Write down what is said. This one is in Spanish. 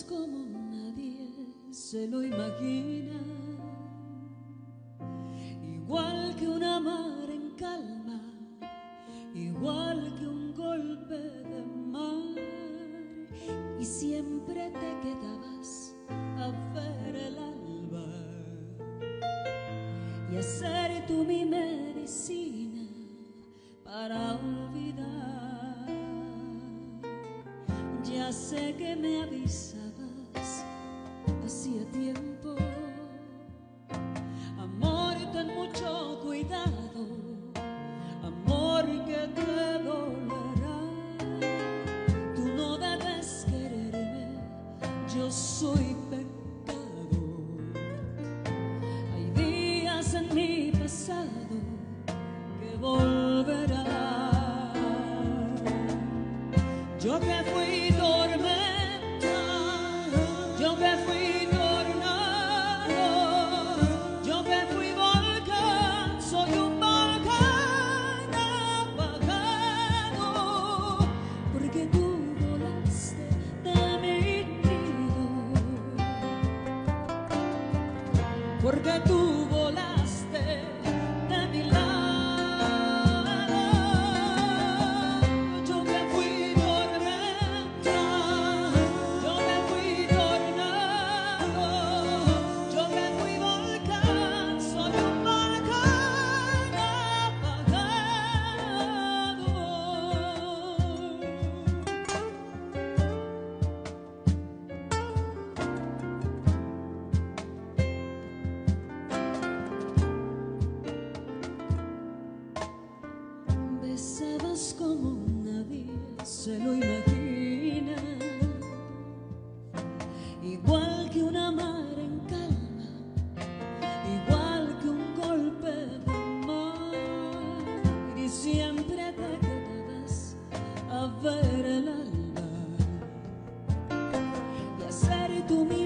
como nadie se lo imagina. Igual que una mar en calma, igual que un golpe de mar. Y siempre te quedabas a ver el alba y hacer tú mi medicina para olvidar. Ya sé que me avisabas soy pecado. Hay días en mi pasado que volverán. Yo que fui porque tú se lo imagina. Igual que una mar en calma, igual que un golpe de mar. Y siempre te quedarás a ver el alma y hacer tu mismo.